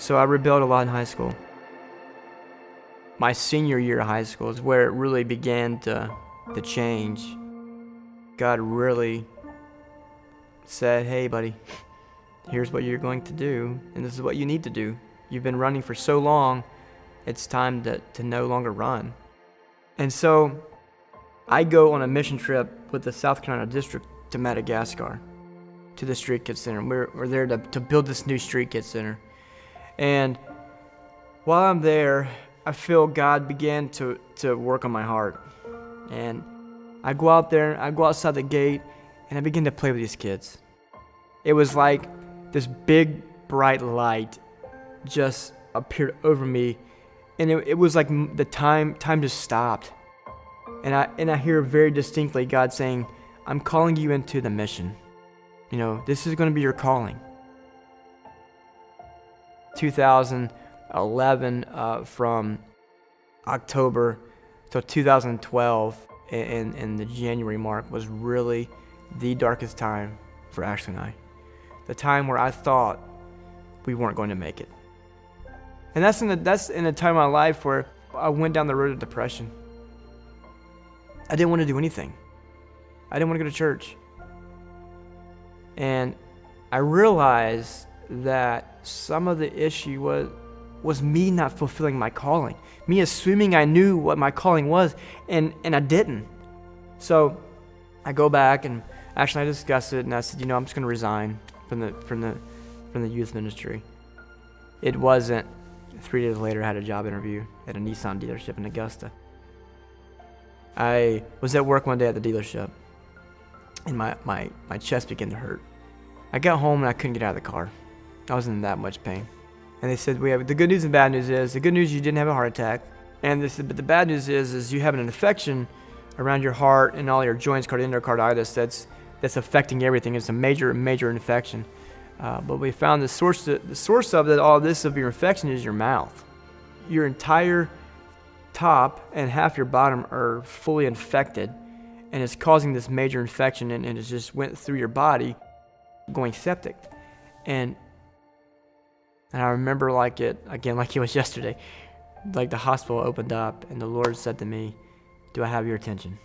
So I rebelled a lot in high school. My senior year of high school is where it really began to, to change. God really said, hey, buddy, here's what you're going to do, and this is what you need to do. You've been running for so long, it's time to, to no longer run. And so I go on a mission trip with the South Carolina District to Madagascar, to the Street Kids Center. We're, we're there to, to build this new Street Kids Center. And while I'm there, I feel God began to, to work on my heart. And I go out there, I go outside the gate, and I begin to play with these kids. It was like this big, bright light just appeared over me, and it, it was like the time time just stopped. And I and I hear very distinctly God saying, "I'm calling you into the mission. You know, this is going to be your calling." 2011 uh, from October to 2012 in, in the January mark was really the darkest time for Ashley and I. The time where I thought we weren't going to make it. And that's in the, that's in a time of my life where I went down the road of depression. I didn't want to do anything. I didn't want to go to church. And I realized that some of the issue was was me not fulfilling my calling. Me assuming I knew what my calling was and and I didn't. So I go back and actually I discussed it and I said, you know, I'm just going to resign from the from the from the youth ministry. It wasn't 3 days later I had a job interview at a Nissan dealership in Augusta. I was at work one day at the dealership and my, my, my chest began to hurt. I got home and I couldn't get out of the car. I wasn't in that much pain. And they said, we have the good news and bad news is the good news you didn't have a heart attack. And they said, but the bad news is is you have an infection around your heart and all your joints called endocarditis that's that's affecting everything. It's a major major infection. Uh, but we found the source the source of that all this of your infection is your mouth. Your entire top and half your bottom are fully infected and it's causing this major infection and, and it just went through your body going septic. And and I remember like it, again, like it was yesterday, like the hospital opened up and the Lord said to me, Do I have your attention?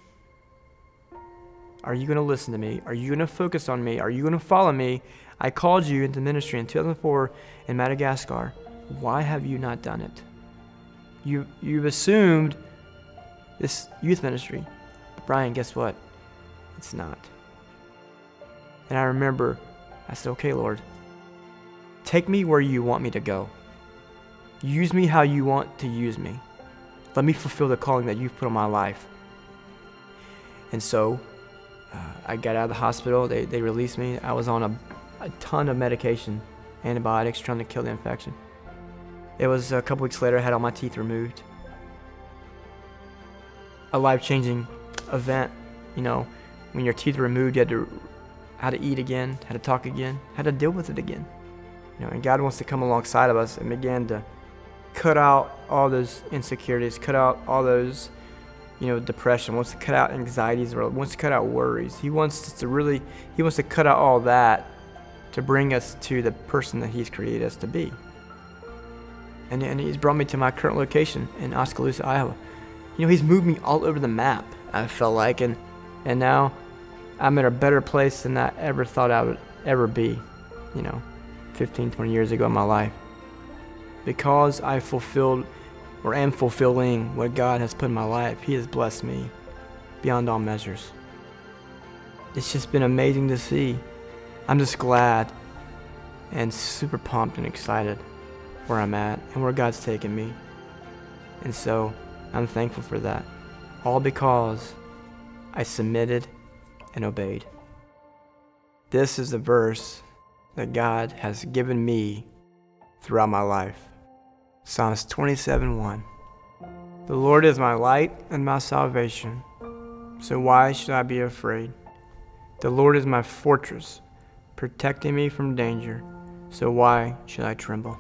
Are you going to listen to me? Are you going to focus on me? Are you going to follow me? I called you into ministry in 2004 in Madagascar. Why have you not done it? You, you've assumed this youth ministry. Brian, guess what? It's not. And I remember, I said, okay, Lord, Take me where you want me to go. Use me how you want to use me. Let me fulfill the calling that you've put on my life. And so uh, I got out of the hospital. They, they released me. I was on a, a ton of medication, antibiotics, trying to kill the infection. It was a couple weeks later, I had all my teeth removed. A life changing event. You know, when your teeth are removed, you had to how to eat again, how to talk again, how to deal with it again. You know, and God wants to come alongside of us and begin to cut out all those insecurities, cut out all those, you know, depression, wants to cut out anxieties, or wants to cut out worries. He wants to really, he wants to cut out all that to bring us to the person that he's created us to be. And, and he's brought me to my current location in Oskaloosa, Iowa. You know, he's moved me all over the map, I felt like, and, and now I'm in a better place than I ever thought I would ever be, you know. 15, 20 years ago in my life. Because I fulfilled or am fulfilling what God has put in my life, He has blessed me beyond all measures. It's just been amazing to see. I'm just glad and super pumped and excited where I'm at and where God's taken me. And so I'm thankful for that. All because I submitted and obeyed. This is the verse that God has given me throughout my life. Psalms 27 1. The Lord is my light and my salvation, so why should I be afraid? The Lord is my fortress, protecting me from danger, so why should I tremble?